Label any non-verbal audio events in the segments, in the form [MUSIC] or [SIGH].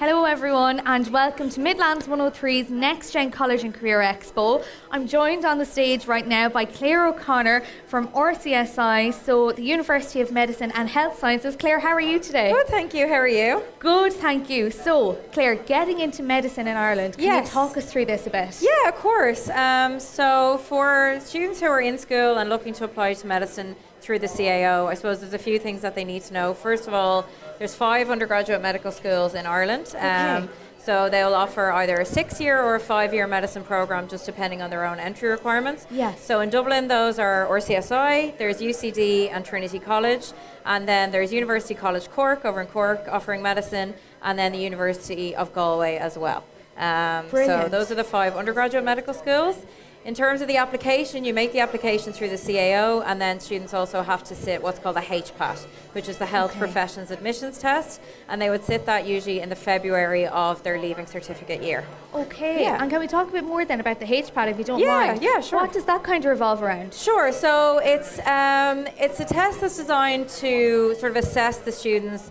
Hello, everyone, and welcome to Midlands 103's NexGen College and Career Expo. I'm joined on the stage right now by Claire O'Connor from RCSI, so the University of Medicine and Health Sciences. Claire, how are you today? Good, thank you. How are you? Good, thank you. So, Claire, getting into medicine in Ireland, can Yes. you talk us through this a bit? Yeah, of course. Um, so, for students who are in school and looking to apply to medicine through the CAO, I suppose there's a few things that they need to know. First of all, there's five undergraduate medical schools in Ireland. Um, so they'll offer either a six-year or a five-year medicine program, just depending on their own entry requirements. Yes. So in Dublin, those are RCSI, there's UCD and Trinity College, and then there's University College Cork over in Cork offering medicine, and then the University of Galway as well. Um, so those are the five undergraduate medical schools. In terms of the application, you make the application through the CAO, and then students also have to sit what's called the HPAT, which is the Health Okay. Professions Admissions Test, and they would sit that usually in the February of their leaving certificate year. Okay, Yeah. and can we talk a bit more then about the HPAT if you don't Yeah, mind? yeah, sure. What does that kind of revolve around? Sure. So it's um, it's a test that's designed to sort of assess the students'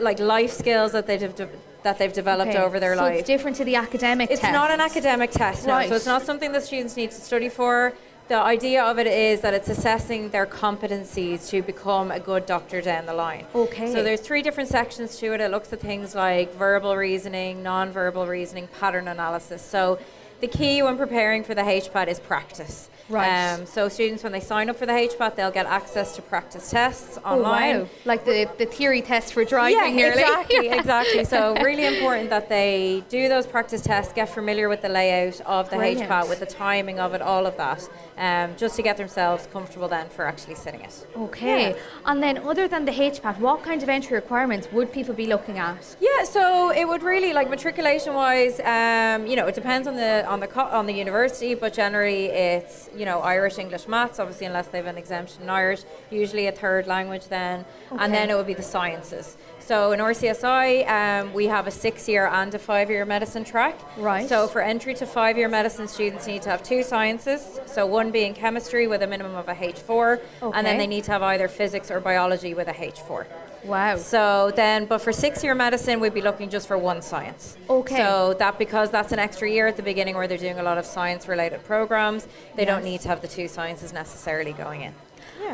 like life skills that they've de- that they've developed Okay, over their so life. it's different to the academic It's test. not an academic test, no. Right. So it's not something that students need to study for. The idea of it is that it's assessing their competencies to become a good doctor down the line. Okay. So there's three different sections to it. It looks at things like verbal reasoning, non-verbal reasoning, pattern analysis. So the key when preparing for the HPAT is practice. Right. Um, so students, when they sign up for the HPAT, they'll get access to practice tests Oh, online. wow. Like the, the theory test for driving Yeah, nearly. exactly, [LAUGHS] exactly. So really important that they do those practice tests, get familiar with the layout of the Brilliant. HPAT, with the timing of it, all of that, um, just to get themselves comfortable then for actually sitting it. Okay. Yeah. And then other than the HPAT, what kind of entry requirements would people be looking at? Yeah, so it would really like matriculation wise, um, you know, it depends on the on the co- on the university, but generally it's you know Irish, English, maths. Obviously, unless they have an exemption in Irish, usually a third language then, Okay. and then it would be the sciences. So in RCSI, um, we have a six-year and a five-year medicine track. Right. So for entry to five-year medicine, students need to have two sciences. So one being chemistry with a minimum of a H4, and then they need to have either physics or biology with a H4. Wow. So then, but for six-year medicine, we'd be looking just for one science. Okay. So that because that's an extra year at the beginning where they're doing a lot of science-related programs, they don't need to have the two sciences necessarily going in.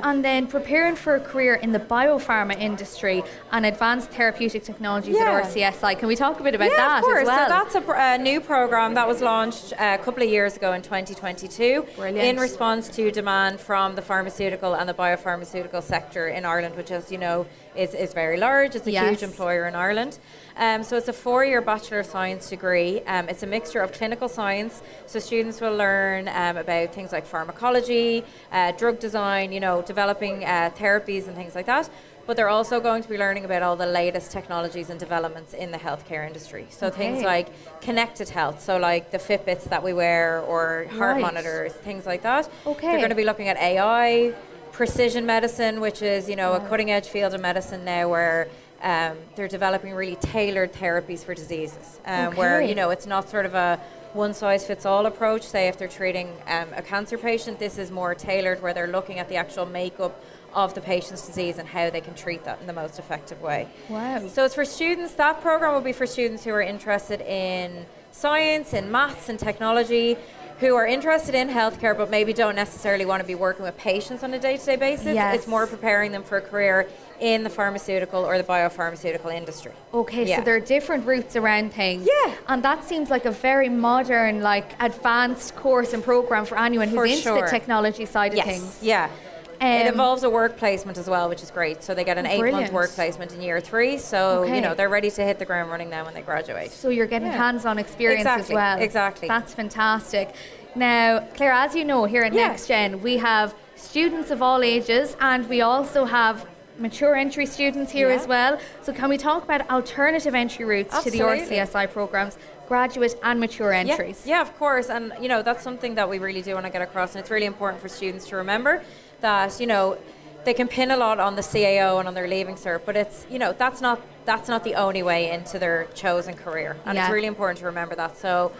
And then preparing for a career in the biopharma industry and advanced therapeutic technologies Yeah. at RCSI. Can we talk a bit about yeah, that of course. as well? So that's a, pr- a new program that was launched uh, a couple of years ago in 2022 Brilliant. in response to demand from the pharmaceutical and the biopharmaceutical sector in Ireland, which, as you know, is, is very large. It's a Yes. huge employer in Ireland. Um, so it's a four-year Bachelor of Science degree. Um, it's a mixture of clinical science, so students will learn um, about things like pharmacology, uh, drug design, you know, developing uh, therapies and things like that. But they're also going to be learning about all the latest technologies and developments in the healthcare industry. So things like connected health, so like the Fitbits that we wear or heart Right. monitors, things like that. Okay. They're going to be looking at AI, precision medicine, which is you know a cutting edge field of medicine now where um, they're developing really tailored therapies for diseases, um, where you know it's not sort of a one size fits all approach. Say if they're treating um, a cancer patient, this is more tailored where they're looking at the actual makeup of the patient's disease and how they can treat that in the most effective way. Wow. So it's for students, that program will be for students who are interested in science, in maths and technology, who are interested in healthcare but maybe don't necessarily want to be working with patients on a day to day basis. Yes. It's more preparing them for a career in the pharmaceutical or the biopharmaceutical industry. Okay, Yeah. so there are different routes around things. Yeah. And that seems like a very modern, like advanced course and program for anyone who's For into sure. the technology side of Yes. things. Yeah. It Um, involves a work placement as well, which is great. So they get an Oh, eight month work placement in year three. So, Okay. you know, they're ready to hit the ground running now when they graduate. So you're getting Yeah. hands-on experience as well. exactly. That's fantastic. Now, Claire, as you know, here at Yeah. NexGen, we have students of all ages, and we also have mature entry students here Yeah. as well. So can we talk about alternative entry routes to the Absolutely. RCSI programs, graduate and mature entries? Yeah, yeah, of course. And, you know, that's something that we really do want to get across. And it's really important for students to remember that, you know, they can pin a lot on the CAO and on their leaving cert, but it's, you know, that's not, that's not the only way into their chosen career. And Yeah. it's really important to remember that. So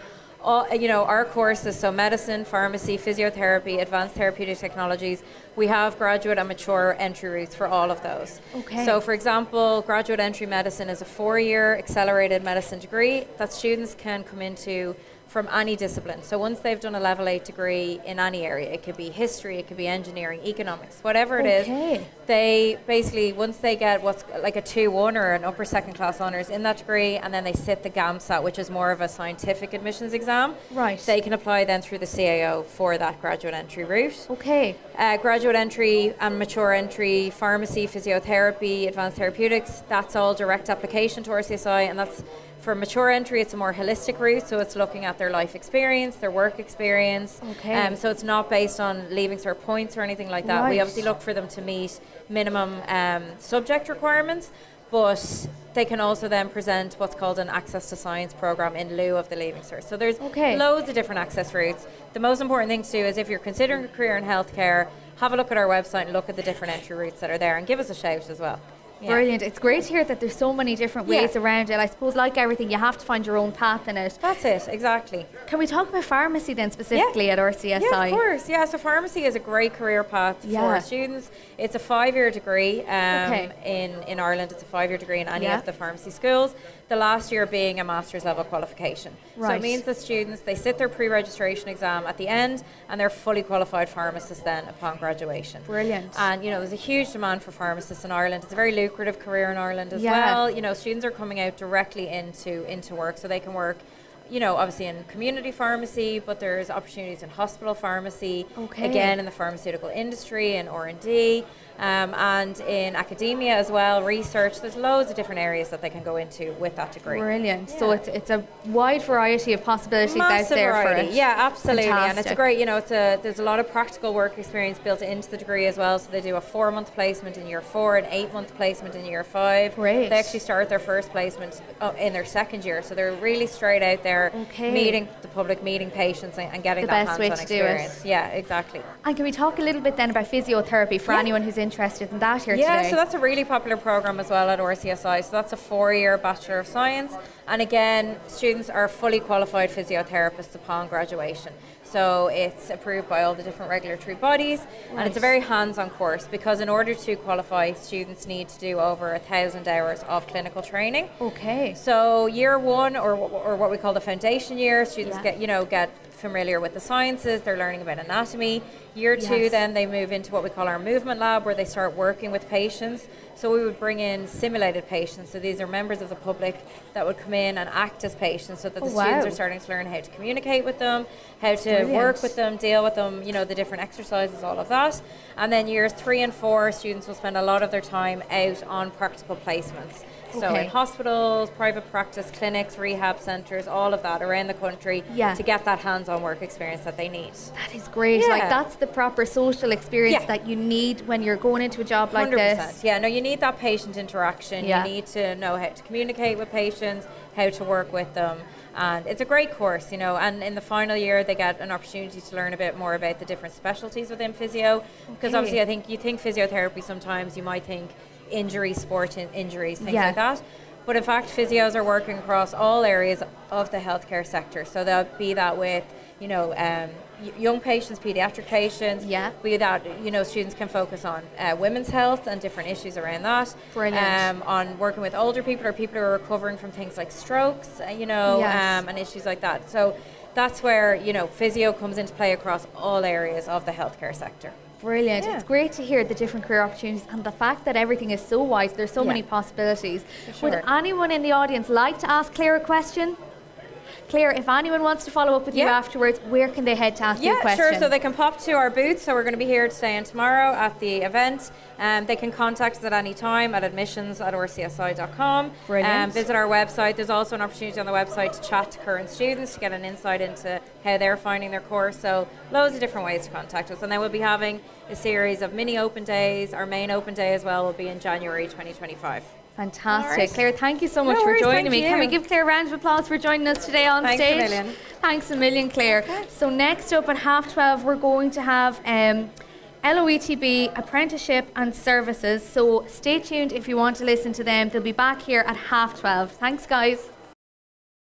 all, you know, our courses, so medicine, pharmacy, physiotherapy, advanced therapeutic technologies, we have graduate and mature entry routes for all of those. Okay. So, for example, graduate entry medicine is a four year accelerated medicine degree that students can come into from any discipline. So once they've done a level 8 degree in any area, it could be history, it could be engineering, economics, whatever it Okay. is, they basically, once they get what's like a 2-1 or an upper second class honours in that degree, and then they sit the GAMSAT, which is more of a scientific admissions exam, Right. they can apply then through the CAO for that graduate entry route. Okay. Uh, graduate entry and mature entry, pharmacy, physiotherapy, advanced therapeutics, that's all direct application to RCSI, and that's for mature entry, it's a more holistic route, so it's looking at their life experience, their work experience. Okay. Um, so it's not based on leaving cert points or anything like that. We obviously look for them to meet minimum um, subject requirements, but they can also then present what's called an access to science program in lieu of the leaving cert. So there's Okay. loads of different access routes. The most important thing to do is if you're considering a career in healthcare, have a look at our website and look at the different entry routes that are there and give us a shout as well. Yeah. Brilliant. It's great to hear that there's so many different Yeah. ways around it. I suppose, like everything, you have to find your own path in it. That's it, exactly. Can we talk about pharmacy then, specifically at RCSI? Yeah, of course. Yeah, so pharmacy is a great career path Yeah. for students. It's a five-year degree um, Okay. in in Ireland. It's a five-year degree in any Yeah. of the pharmacy schools. The last year being a master's level qualification. So it means that students they sit their pre-registration exam at the end, and they're fully qualified pharmacists then upon graduation. Brilliant. And you know, there's a huge demand for pharmacists in Ireland. It's a very lucrative career in Ireland as Yeah. well. You know, students are coming out directly into into work, so they can work. You know, obviously in community pharmacy, but there's opportunities in hospital pharmacy. Okay. Again, in the pharmaceutical industry and R and D, um, and in academia as well, research. There's loads of different areas that they can go into with that degree. Brilliant. So it's it's a wide variety of possibilities out Massive there variety. for it. Yeah, absolutely. And it's a great, you know, it's a there's a lot of practical work experience built into the degree as well. So they do a four month placement in year four, an eight month placement in year five. Great. They actually start their first placement uh, in their second year, so they're really straight out there, Okay. meeting the public, meeting patients, and, and getting The that best way hands-on to do it. experience. Yeah, exactly. And can we talk a little bit then about physiotherapy for Yeah. anyone who's interested in that here Yeah, today? so that's a really popular program as well at RCSI. So that's a four-year Bachelor of Science, and again, students are fully qualified physiotherapists upon graduation. So it's approved by all the different regulatory bodies, and it's a very hands-on course because in order to qualify, students need to do over a thousand hours of clinical training. okay. So year one, or or what we call the foundation year, students Yeah. get you know get familiar with the sciences. They're learning about anatomy. Year two, Yes. then they move into what we call our movement lab, where they start working with patients. So we would bring in simulated patients. So these are members of the public that would come in and act as patients, so that the Oh, students wow. are starting to learn how to communicate with them, how to Brilliant. work with them, deal with them. You know the different exercises, all of that. And then years three and four, students will spend a lot of their time out on practical placements. So Okay. in hospitals, private practice clinics, rehab centres, all of that around the country Yeah. to get that hands-on work experience that they need. That is great. Yeah. Like that's the proper social experience Yeah. that you need when you're going into a job like 100%. this. Yeah, no, you need that patient interaction. Yeah. You need to know how to communicate with patients, how to work with them. And it's a great course, you know. And in the final year, they get an opportunity to learn a bit more about the different specialties within physio. Because Okay. obviously, I think you think physiotherapy sometimes, you might think injury, sport in- injuries, things Yeah. like that. But in fact, physios are working across all areas of the healthcare sector. So they'll be that with, you know, um, young patients, pediatric patients. Yeah. Be that, you know, students can focus on uh, women's health and different issues around that. Brilliant. Um, on working with older people or people who are recovering from things like strokes, uh, you know, Yes. um, and issues like that. So that's where, you know, physio comes into play across all areas of the healthcare sector. Brilliant. Yeah. It's great to hear the different career opportunities and the fact that everything is so wide. There's so Yeah. many possibilities. For Would anyone in the audience like to ask Claire a question? Claire, if anyone wants to follow up with you afterwards, where can they head to ask you a Yeah, question? sure. So they can pop to our booth. So we're going to be here today and tomorrow at the event. Um, they can contact us at any time at admissions at rcsi.com. Brilliant. Um, visit our website. There's also an opportunity on the website to chat to current students to get an insight into how they're finding their course. So loads of different ways to contact us. And then we'll be having a series of mini open days. Our main open day as well will be in January 2025. Fantastic. Right. Claire, thank you so much No for worries, joining thank me. Can we give Claire a round of applause for joining us today on stage? Thanks a million. Thanks a million, Claire. So next up at half 12, we're going to have um, LOETB apprenticeship and services. So stay tuned if you want to listen to them. They'll be back here at half 12. Thanks, guys.